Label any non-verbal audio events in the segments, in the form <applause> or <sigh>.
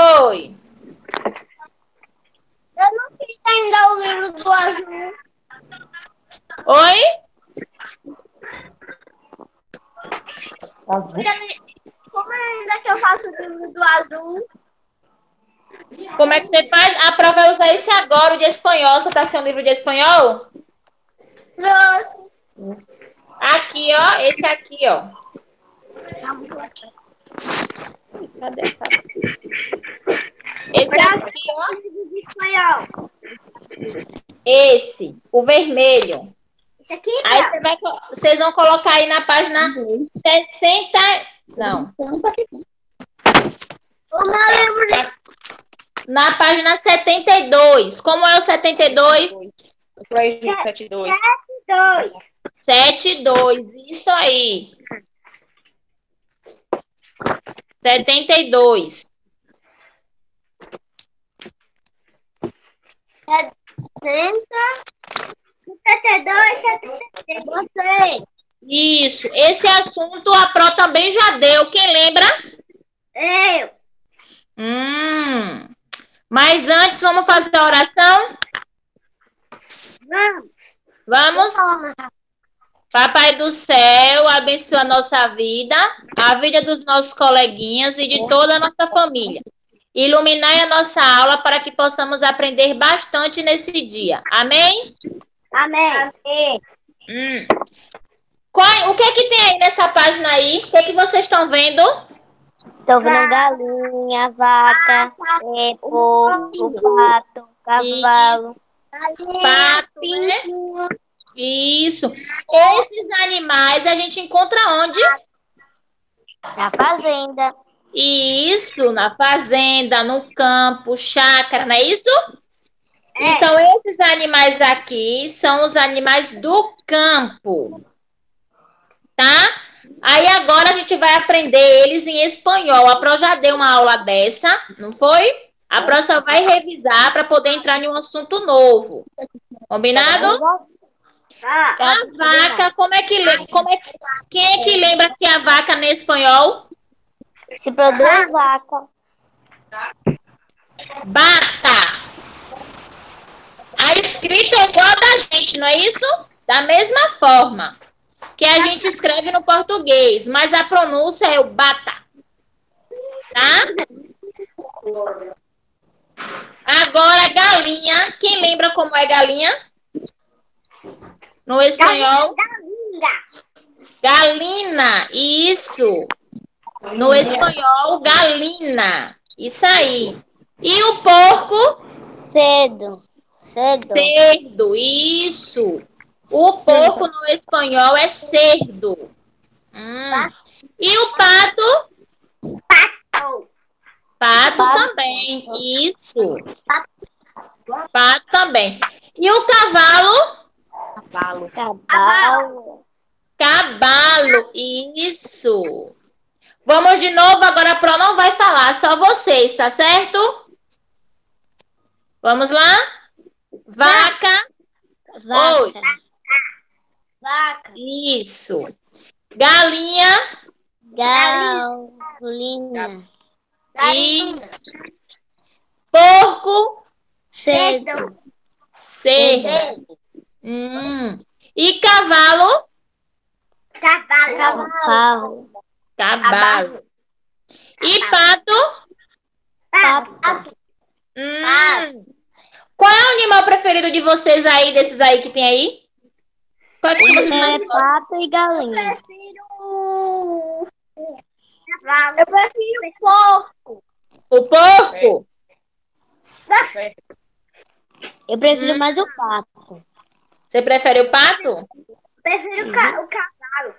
Oi. Eu não fiz ainda o livro do azul. Oi? Como é ainda que eu faço o livro do azul? Como é que você faz? A prova vai usar esse agora, o de espanhol. Você tá sem um livro de espanhol? Trouxe. Aqui, ó. Esse aqui, ó. Cadê? Cadê? Esse aqui, ó. Esse. O vermelho. Esse aqui, Aí você vai, vocês vão colocar aí na página 60. Não. Na página 72. Como é o 72? 72. dois. 72. Isso aí. 72. Setenta. Setenta e dois, setenta e três. Você. Isso. Esse assunto a Pro também já deu. Quem lembra? Eu. Hum. Mas antes, vamos fazer a oração? Vamos. Vamos? Papai do céu, abençoa a nossa vida, a vida dos nossos coleguinhas e de toda a nossa família. Iluminai a nossa aula para que possamos aprender bastante nesse dia. Amém? Amém. Hum. Qual- o que é que tem aí nessa página aí? O que é que vocês estão vendo? Tô vendo galinha, vaca, é, porco, pato, cavalo. Pato, né? Isso. Esses animais a gente encontra onde? Na fazenda. Isso, na fazenda, no campo, chácara, não é isso? É. Então, esses animais aqui são os animais do campo. Tá? Aí agora a gente vai aprender eles em espanhol. A Pro já deu uma aula dessa, não foi? A Pro só vai revisar para poder entrar em um assunto novo. Combinado? Tá. A vaca, como é que lembra? Como é que, quem é que lembra que a vaca no espanhol? Se produz vaca. Bata. A escrita é igual a da gente, não é isso? Da mesma forma que a gente escreve no português, mas a pronúncia é o bata. Tá? Agora, galinha. Quem lembra como é galinha? No espanhol, galina. Isso. No espanhol, galina. Isso aí. E o porco? Cedo. Cedo. Cerdo, isso. O porco no espanhol é cerdo. Hum. E o pato? Pato. Pato Pato. também, isso. Pato também. E o cavalo? Cavalo. Cavalo. Cavalo, isso. Vamos de novo, agora a Pro não vai falar, só vocês, tá certo? Vamos lá? Vaca, Vaca. Vaca. isso. Galinha, Galinha. isso. Porco, Cedo. cerdo. Hum. E cavalo, Cavalo. Cavalo. cavalo. E pato, Pato. hum. Qual é o animal preferido de vocês aí, desses aí que tem aí? Qual é que vocês É pato e galinha. prefiro. Cavalo. Eu prefiro porco. O porco? Eu prefiro Hum. mais o pato. Você prefere o pato? Prefiro ca- o cavalo.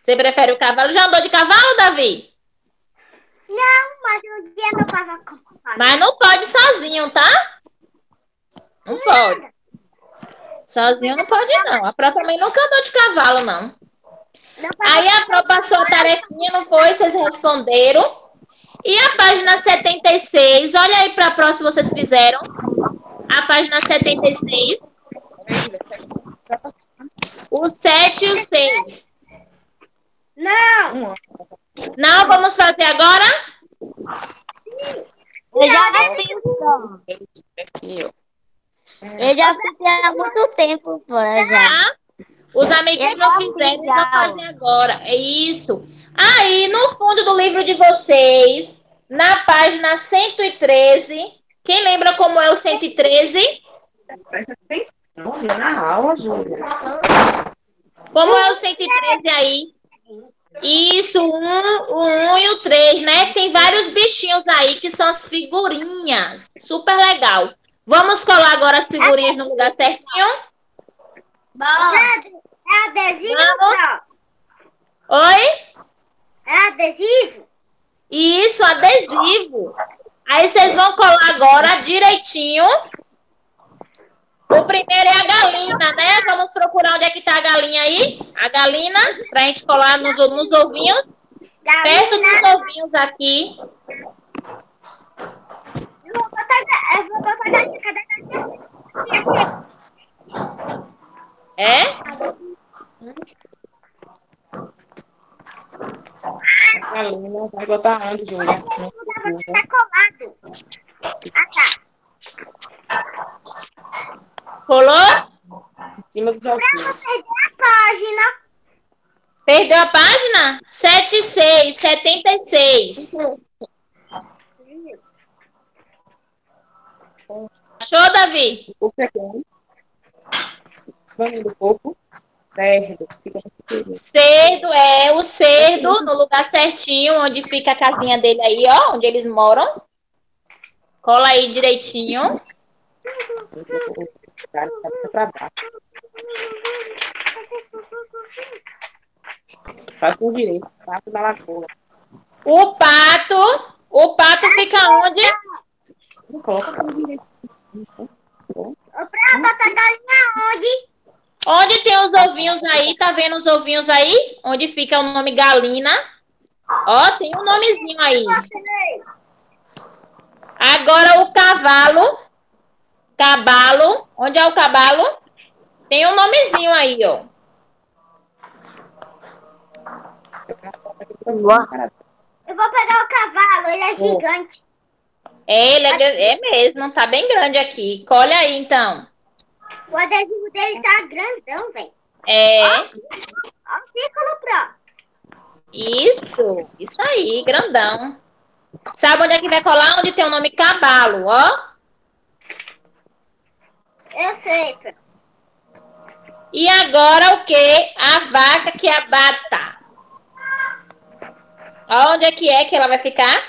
Você prefere o cavalo? Já andou de cavalo, Davi? Não, mas um dia meu pai vai comprar. Mas não pode sozinho, tá? Não pode. Sozinho não pode, não. A Pró também nunca andou de cavalo, não. Aí a Pró passou a tarefinha, não foi? Vocês responderam. E a página 76, olha aí pra Pró se vocês fizeram. A página 76. O 7 e o 6. Não. Não, vamos fazer agora? Eu já fiz, ó. Eu já fiz há muito tempo, fora já. Os amiguinhos não fizeram, já. fazer agora. É isso. Aí, no fundo do livro de vocês, na página 113, quem lembra como é o 113? Atenção na aula, Júlia. Como é o 113 aí? Isso, o 1, o 1 e o 3, né? Tem vários bichinhos aí que são as figurinhas. Super legal. Vamos colar agora as figurinhas no lugar certinho? É adesivo, Vamos. Oi? É adesivo? Isso, adesivo. Aí vocês vão colar agora direitinho. O primeiro é a galinha, né? Vamos procurar onde é que tá a galinha aí. A galinha, pra gente colar nos, nos ovinhos. Perto Galinha. dos ovinhos aqui. Eu vou botar, eu vou botar galinha. Cadê a galinha? É? A Lina vai botar onde, Júlia? Você tá colado. Ah, tá. Colou? Em cima a página. Perdeu a página? 76, 76. Achou, Davi? O que é que é? Vamos do corpo. Fica no Cerdo, é o cerdo no lugar certinho, onde fica a casinha dele aí, ó, onde eles moram. Cola aí direitinho. Cara, tá pra baixo. Faça com direito. Faça da lagoa. O pato, o pato fica onde? Não coloca com direito. Pra botar galinha onde? Onde tem os ovinhos aí? Tá vendo os ovinhos aí? Onde fica o nome Galina? Ó, tem um nomezinho aí. Agora o cavalo. Cabalo. Onde é o cavalo? Tem um nomezinho aí, ó. Eu vou pegar o cavalo, ele é gigante. É, ele é, é mesmo, tá bem grande aqui. Colhe aí, então. O adesivo dele tá grandão, velho. É, Ó o círculo pro. isso, isso aí, grandão. Sabe onde é que vai colar? Onde tem o nome cavalo, ó. Eu sei. E agora o que? A vaca que abata. Onde é que é que ela vai ficar?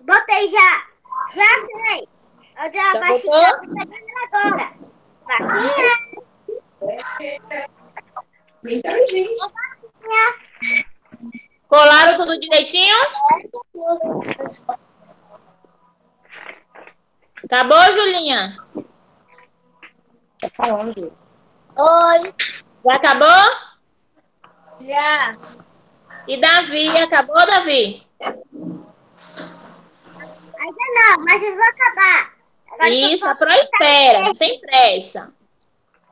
Botei já. Já sei. Onde ela Já vai botou? ficar agora. Vaquinha. Colaram tudo direitinho? Acabou, Julinha? Tá falando. Oi. Já acabou? Já. E Davi, acabou, Davi? Ainda não, mas eu vou acabar. Agora Isso, só a Pro espera, não tem pressa.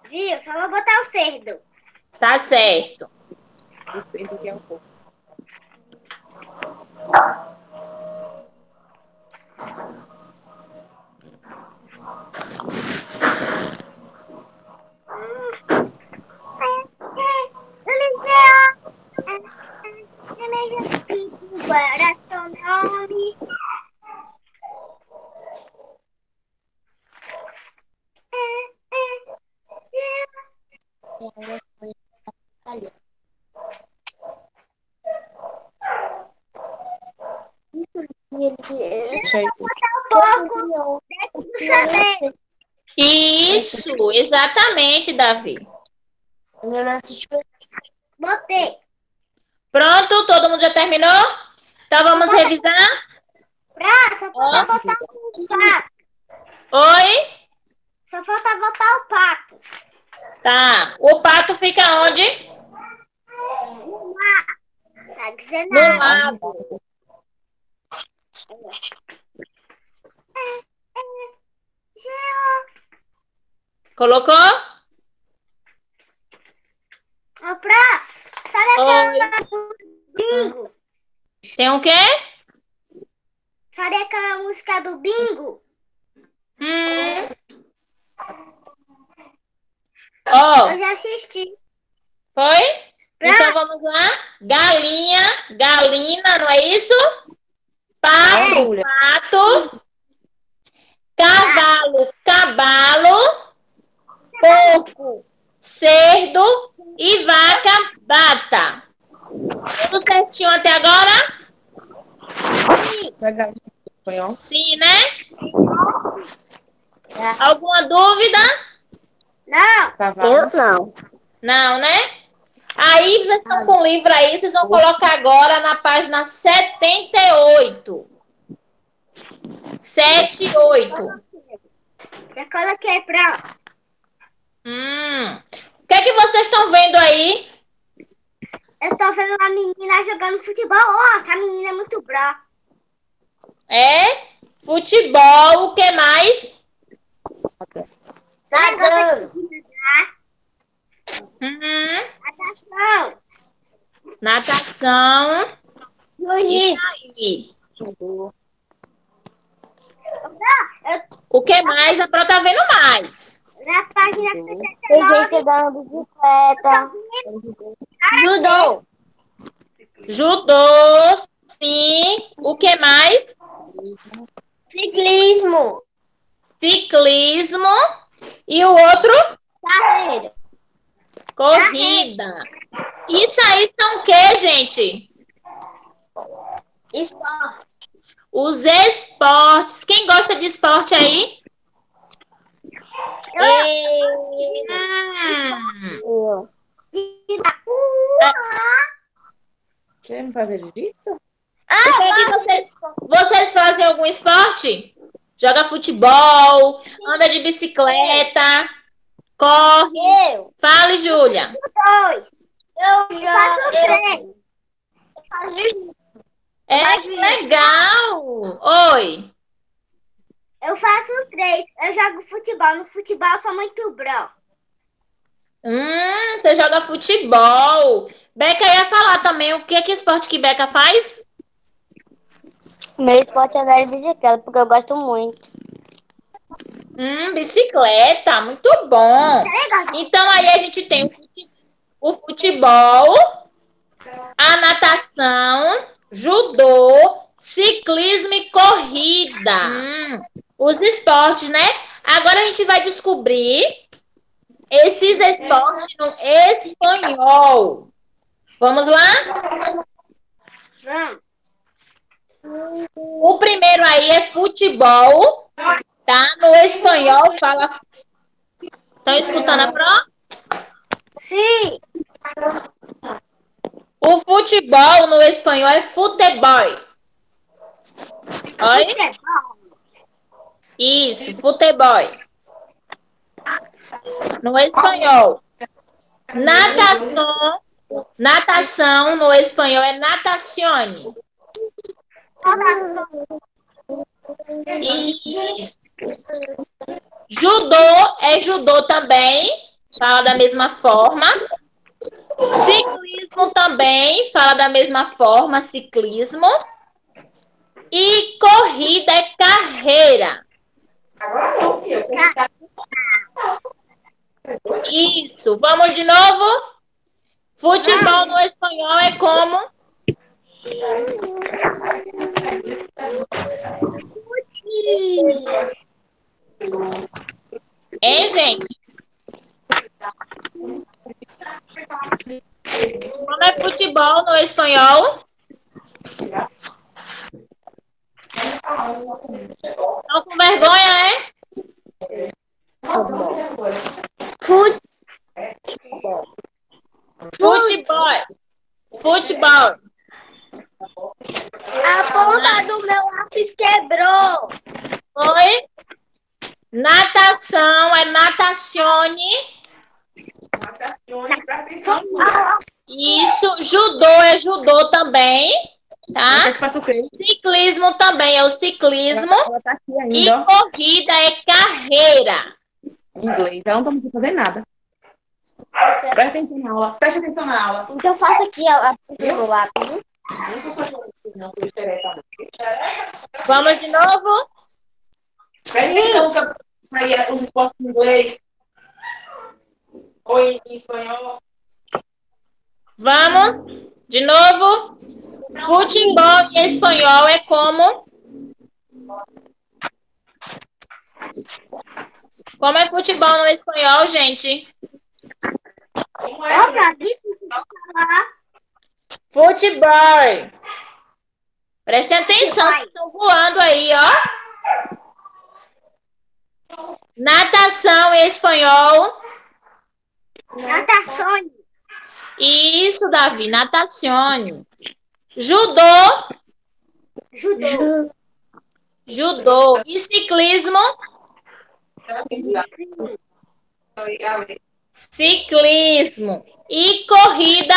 Viu? Só vou botar o cerdo. Tá certo. Eu sei do que é um pouco. Nome. Deixa aí. Pouco dentro do saber. Isso, exatamente, Davi. Botei. Pronto, todo mundo já terminou? Então vamos revisar? Pra, só falta botar o pato. Oi? Só falta botar o pato. Tá. O pato fica onde? No mar. Tá dizendo No lago. Colocou? Ó, pra, sabe aquela do bingo? Tem o quê? Sabe aquela música do bingo? Hum. Ó, Eu já assisti. foi? Então vamos lá. Galinha, galina, não é isso? Pato, Júlia. pato. Cavalo, cavalo. Porco, cerdo. E vaca, bata. Tudo certinho até agora? Espanhol. Sim, né? Alguma dúvida? Não, Cavalo. não. Não, né? Aí vocês estão com o livro aí, vocês vão colocar agora na página 78. 78. já coloquei pra. Hum. O que é que vocês estão vendo aí? Eu tô vendo uma menina jogando futebol. Ó, essa menina é muito brava. É? Futebol, o que mais? Nadando. Uhum. Natação. Natação. Isso aí. O que mais? A Pro tá vendo mais. Na página Tem 79. gente dando bicicleta. Judô. Judô, sim. O que mais? Ciclismo. Ciclismo. E o outro? Carreira. Corrida. Isso aí são o que, gente? Esporte. Os esportes. Quem gosta de esporte aí? Hum. Eu. Querem fazer disso? O que é que vocês, vocês fazem algum esporte? Joga futebol, anda de bicicleta, corre. Eu. Fale, Júlia. Dois. Eu faço os três. É que legal. Oi. Eu faço os três. Eu jogo futebol. No futebol eu sou muito bravo. Hum, você joga futebol. Beca ia falar também o que que esporte que Beca faz? Meu esporte é andar de bicicleta, porque eu gosto muito. Hum, bicicleta, muito bom. Então aí a gente tem o futebol, a natação, judô, ciclismo e corrida. Hum, os esportes, né? Agora a gente vai descobrir esses esportes no espanhol. Vamos lá? Vamos. O primeiro aí é futebol, tá? No espanhol fala. Estão escutando a Pro? Sim. O futebol no espanhol é futebol. Oi? Futebol. Isso, futebol. No espanhol. Natação. Natação no espanhol é natacione. Isso. Judô é judô também, fala da mesma forma. Ciclismo também, fala da mesma forma, ciclismo. E corrida é carreira. Isso, vamos de novo? Futebol no espanhol é como? Hein, gente? Como é futebol no espanhol? Estão com vergonha, é? Futebol. Futebol. A ponta do meu lápis quebrou. Oi? Natação é natacione. Isso. Judô é judô também. Tá? Quer que faça o quê? Ciclismo também é o ciclismo. Ela tá aqui E ainda, ó. corrida é carreira. Em inglês. Ela não tá fazer nada. Presta atenção na aula. Presta atenção na aula. Então faça aqui a, a. Vamos de novo? Presta atenção que aí os esportes em inglês. Ou em espanhol. Vamos? De novo? Futebol em espanhol é como? Como é futebol no espanhol, gente? É. Futebol. Prestem atenção, vocês estão voando aí, ó. Natação em espanhol. Natação. Isso, Davi, natação. Judô. Judô. Judô. E ciclismo. Ciclismo. E corrida.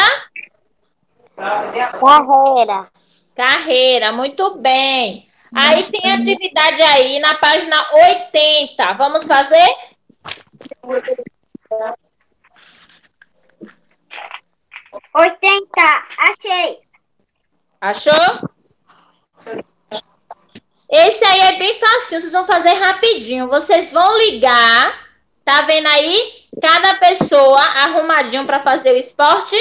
Carreira. Carreira, muito bem. Aí tem atividade aí na página 80. Vamos fazer? Oitenta. Achei. Achou? Esse aí é bem fácil, vocês vão fazer rapidinho. Vocês vão ligar, tá vendo aí? Cada pessoa arrumadinho para fazer o esporte.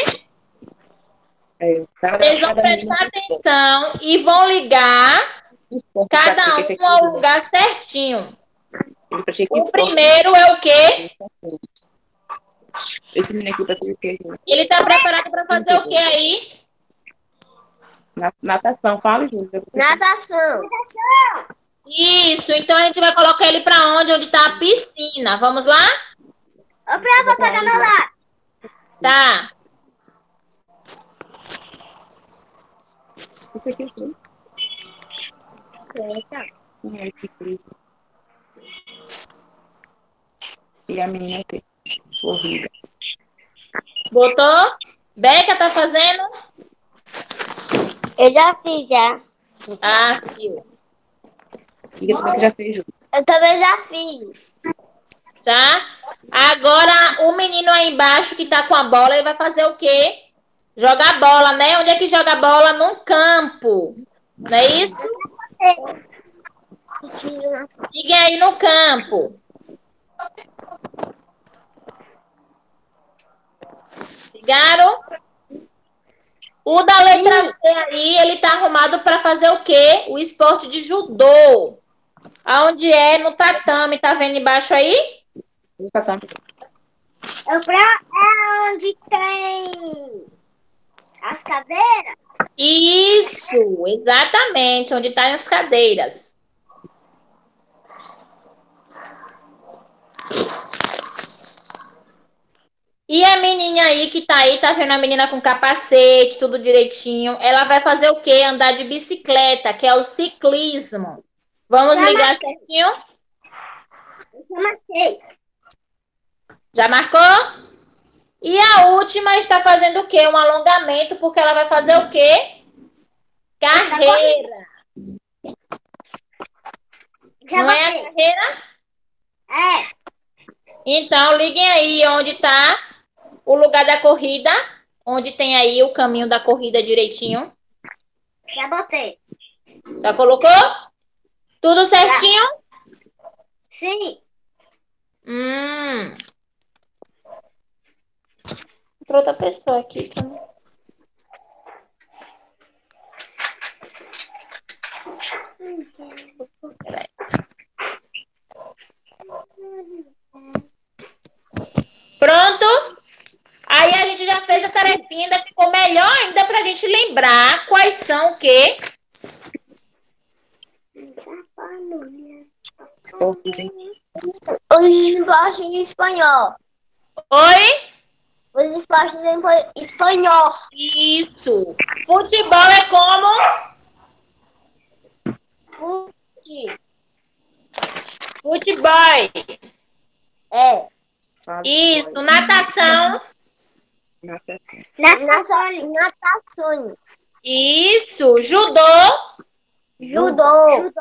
É, Vocês vão prestar atenção e vão ligar cada um ao lugar certinho. O primeiro é o quê? Esse menino aqui tá tudo que Ele tá preparado para fazer o quê aí? Natação, fala, Júlia. Natação. Isso, então a gente vai colocar ele para onde? Onde tá a piscina. Vamos lá? Ô, pra vou pegar meu lado. Tá. Isso aqui é tudo. É esse? E a menina aqui. Corrida. Botou? Beca tá fazendo? Eu já fiz já. Ah. E eu também já fez junto. Eu também já fiz. Tá? Agora, o menino aí embaixo que tá com a bola, ele vai fazer o quê? Jogar bola, né? Onde é que joga bola? Num campo. Não é isso? Diga aí no campo. Ligaram? O da letra C aí, ele tá arrumado para fazer o quê? O esporte de judô. Aonde é? No tatame, tá vendo embaixo aí? No tatame. É pra é onde tem as cadeiras. Isso, exatamente, onde estão as cadeiras. E a menininha aí que tá aí, tá vendo a menina com capacete, tudo direitinho. Ela vai fazer o quê? Andar de bicicleta, que é o ciclismo. Vamos Já ligar certinho? Eu marquei. Já marcou? E a última está fazendo o quê? Um alongamento, porque ela vai fazer o quê? Carreira. Já Não é a marquei. carreira? É. Então, liguem aí onde está o lugar da corrida, onde tem aí o caminho da corrida direitinho. Já botei. Já colocou? Tudo certinho? Sim. Hum. Pra outra pessoa aqui. Peraí. Pronto? Aí a gente já fez a tarefinha, ficou melhor ainda pra gente lembrar quais são o quê? Os esportes em espanhol. Oi? Os esportes em espanhol. Isso. Futebol é como? Futebol. É. Isso. Natação. Natação. Natação. Natação. Isso. Judô. Judô.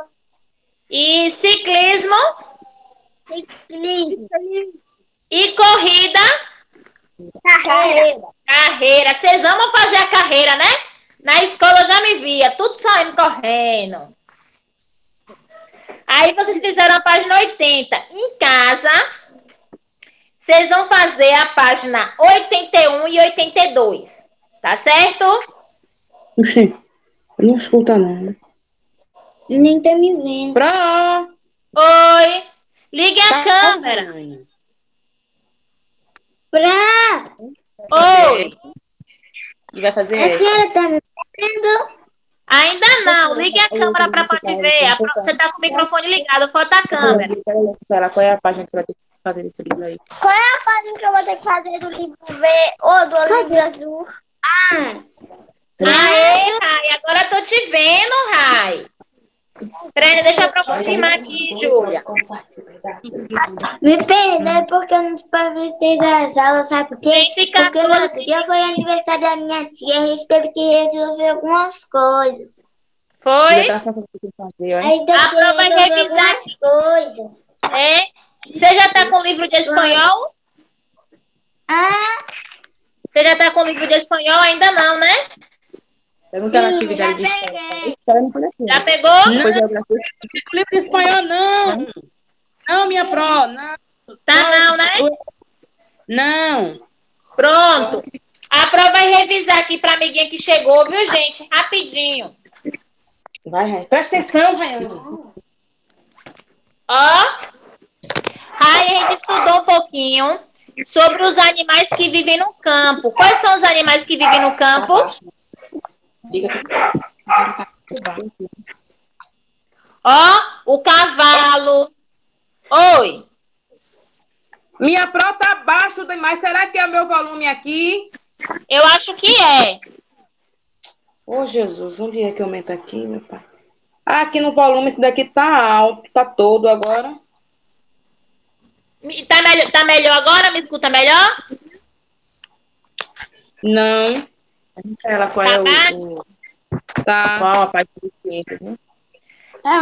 E ciclismo. Ciclismo. E corrida. Carreira. Carreira. Vocês amam fazer a carreira, né? Na escola eu já me via, tudo saindo correndo. Aí vocês fizeram a página 80. Em casa, vocês vão fazer a página 81 e 82. Tá certo? Oxi, não escuta não. Nem tá me vendo. Pra... Oi. Ligue a Tá câmera. Pra... Oi. E vai fazer A senhora tá me vendo? Ainda não. Ligue a câmera para pode ver. Você tá com o microfone ligado. Falta a câmera. Qual é a página que vai ter que fazer esse livro aí? Qual é a página que eu vou ter que fazer do livro V ou do livro azul? Aê, Rai. Agora eu tô te vendo, Rai. Peraí, deixa eu confirmar aqui, Júlia. Me perdoe porque eu não aproveitei das aulas, sabe por quê? Porque no outro dia foi aniversário da minha tia, a gente teve que resolver algumas coisas. Foi? Tá. Aí teve A que resolver revisar algumas coisas. É? Você já tá com o livro de espanhol? Ah, Você já tá com o livro de espanhol? Ainda não, né? Pergunta na sim, atividade já de peguei. História não foi assim. Já pegou? Livro de espanhol, não. Não, minha pro, não. Tá não, né? Não. Pronto. A prova vai revisar aqui pra amiguinha que chegou, viu, gente? Rapidinho. Vai, Raia. Presta atenção, Raiane. Ó. Aí a gente estudou um pouquinho sobre os animais que vivem no campo. Quais são os animais que vivem no campo? Diga. Ó, o cavalo. Oi. Minha pro tá abaixo demais. Será que é o meu volume aqui? Eu acho que é. Ô, Jesus, onde é que aumenta aqui, meu pai? Ah, aqui no volume esse daqui tá alto, tá todo agora. Tá melhor, tá melhor agora? Me escuta melhor? Não, Ela, qual é o, o- tá. qual a página de ciências, né?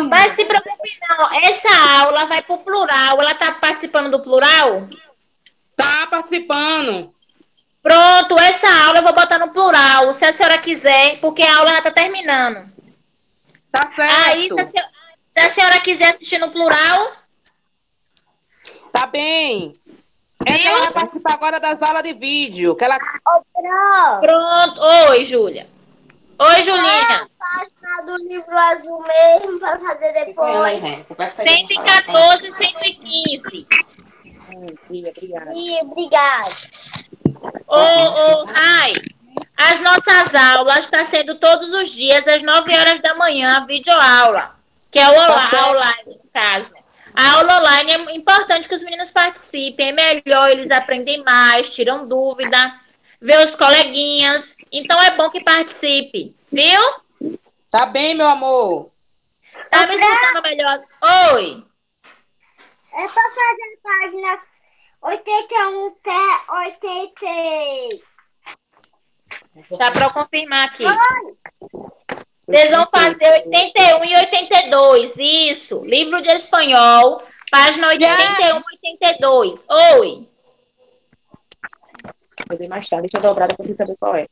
Mas se preocupe não. Essa aula vai pro plural. Ela tá participando do plural? Tá participando. Pronto, essa aula eu vou botar no plural, se a senhora quiser, porque a aula já tá terminando. Tá Aí, certo. se a, senhora, se a senhora quiser assistir no plural, Tá bem. Essa ela vai participar agora das aulas de vídeo. Que ela... Pro, pronto. Oi, Júlia. Oi, Julinha. página do livro azul mesmo pra fazer depois. 114 e 115. Filha, obrigada. Obrigada. Ô, ô, Rai, as nossas aulas estão sendo todos os dias às 9 horas da manhã, videoaula, que é o Tá certo. online, no caso. A aula online é importante que os meninos participem, é melhor, eles aprendem mais, tiram dúvida, vê os coleguinhas. Então é bom que participe, viu? Tá bem, meu amor. Tá me escutando melhor? Oi. É pra fazer páginas 81 até 80. Tá para eu confirmar aqui. Vocês vão fazer 81 e 82, isso. Livro de espanhol, página 81 e 82. Oi. Vou fazer mais tarde. Deixa eu dobrar pra você saber qual é.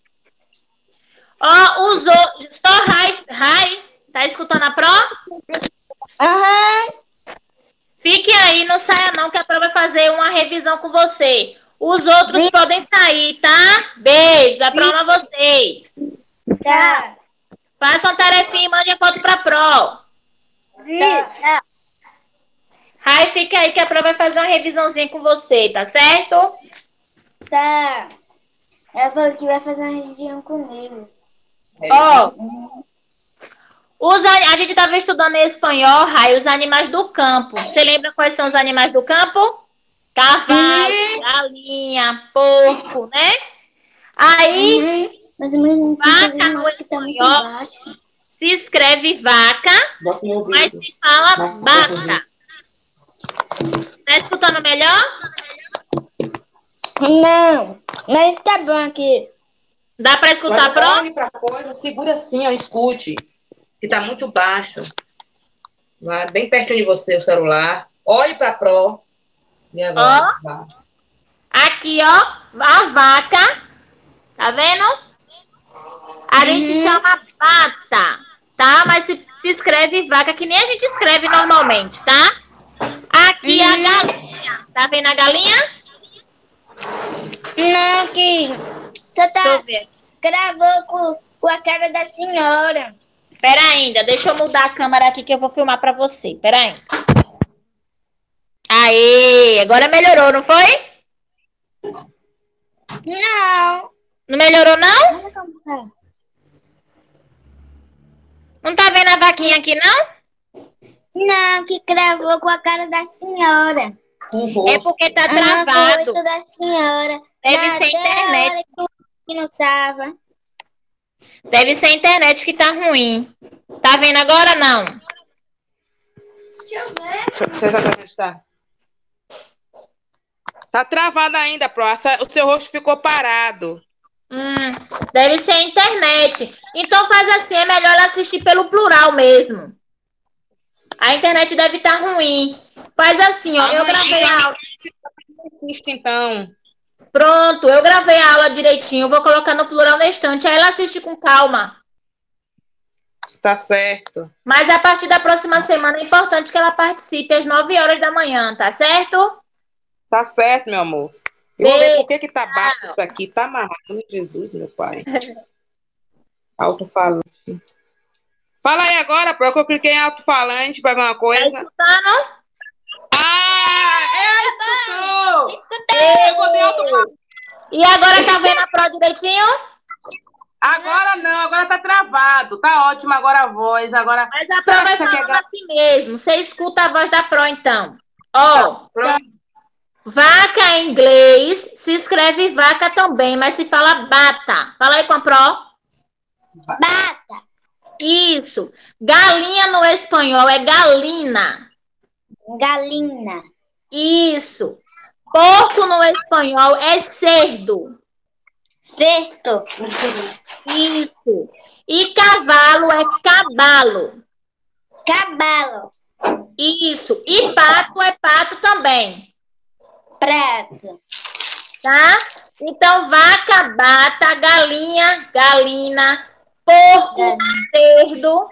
Ó, usou. Só Rai. Rai. Tá escutando a Pro? Aham. Fique aí, não saia não, que a Pro vai fazer uma revisão com você. Os outros podem sair, tá? Beijo, a Pro ama vocês. Tchau. Façam tarefinha e mandem a foto pra Pro. Tchau. Rai, fica aí que a Pro vai fazer uma revisãozinha com você, tá certo? Tá. Ela falou que vai fazer uma região comigo. Ó, os, a, gente estava estudando em espanhol, Rai, os animais do campo. Você lembra quais são os animais do campo? Cavalo, galinha, porco, né? Aí Mas não Vaca no tá espanhol. baixo. se escreve vaca, mas se fala vaca. Tá escutando melhor? Não, mas tá bom aqui. Dá para escutar, Pro? Olhe pra coisa, segura assim, ó, escute. Que tá muito baixo. Vai bem pertinho de você o celular. Olhe pra Pro. E agora? Vai. Aqui, ó, a vaca. Tá vendo? A gente chama bata, tá? Mas se, se escreve vaca, que nem a gente escreve normalmente, tá? Aqui a galinha. Tá vendo a galinha? Não, que você Deixa tá gravou com, com a cara da senhora. Pera ainda, deixa eu mudar a câmera aqui que eu vou filmar pra você. Pera aí. Aê, agora melhorou, não foi? Não. Não melhorou, não? Não tá vendo a vaquinha aqui, não? Não, que gravou com a cara da senhora. É porque tá Ah, travado. rosto da senhora. Deve ser internet. Que não tava. Deve ser a internet que tá ruim. Tá vendo agora, não? Deixa eu ver. Onde está? Tá travado ainda, Pro. O seu rosto ficou parado. Hum, deve ser a internet. Então faz assim, é melhor assistir pelo plural mesmo. A internet deve estar ruim. Faz assim, ó. Eu gravei a aula. Assiste, então. Pronto, eu gravei a aula direitinho. Vou colocar no plural na estante. Aí ela assiste com calma. Tá certo. Mas a partir da próxima semana é importante que ela participe às 9 horas da manhã, tá certo? Tá certo, meu amor. Eu vou ver Beijo. por que que tá baixo isso aqui. Tá amarrado. Jesus, meu pai. <laughs> Alto-falante. Fala aí agora, Pro, que eu cliquei em alto-falante pra ver uma Tá coisa. escutando? Ah, é, escutou! Ei. Eu botei alto-falante. E agora tá vendo a pro direitinho? Agora não, agora tá travado. Tá ótimo agora a voz. Agora. Mas a pro vai Nossa, falando pegar- assim mesmo. Você escuta a voz da pro, então. Ó, Pronto. Vaca em inglês se escreve vaca também, mas se fala bata. Fala aí com a pro. Bata. Isso. Galinha no espanhol é galina. Galinha. Isso. Porco no espanhol é cerdo. Certo. Isso. E cavalo é cabalo. Cavalo. Isso. E pato é pato também, Prato. tá? Então, vaca, bata, galinha, galina, porco, cerdo,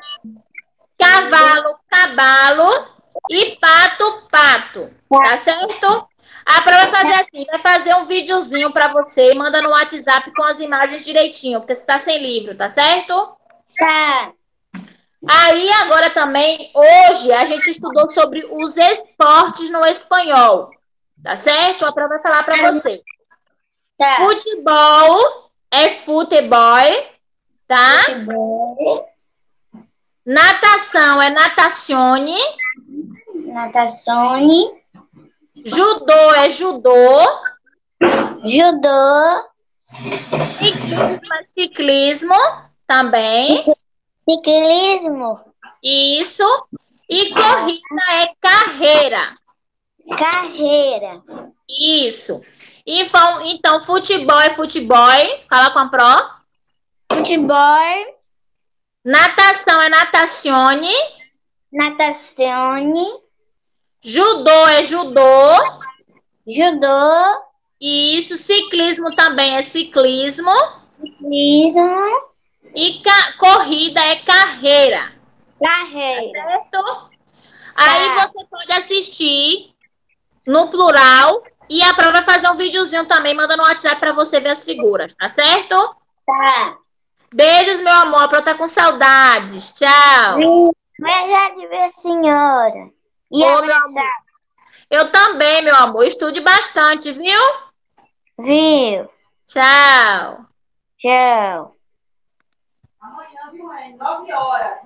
cavalo, cabalo e pato, pato. Tá certo? A prova vai fazer assim, vai fazer um videozinho pra você e manda no WhatsApp com as imagens direitinho, porque você tá sem livro, tá certo? Tá. Aí agora também, hoje, a gente estudou sobre os esportes no espanhol. Tá certo? A prova vai falar pra você. Tá. Futebol é futebol, tá? Futebol. Natação é natazione. Natação. Judô é judô. Judô. Ciclismo é ciclismo também. Ciclismo. Isso. E corrida é carreira. Carreira. Isso. E então, futebol é futebol. Fala com a Pro. Futebol. Natação é natazione. Natação. Judô é judô. Judô. Isso. Ciclismo também é ciclismo. Ciclismo. E corrida é carreira. Carreira. Certo? Aí Tá. você pode assistir no plural. E a prova vai fazer um videozinho também, manda no WhatsApp pra você ver as figuras, tá certo? Tá. Beijos, meu amor. A Pro tá com saudades. Tchau. Já de ver senhora. E Ô, meu abraçar. Eu também, meu amor. Estude bastante, viu? Viu? Tchau. Tchau. Amanhã, viu, Rê? Nove horas.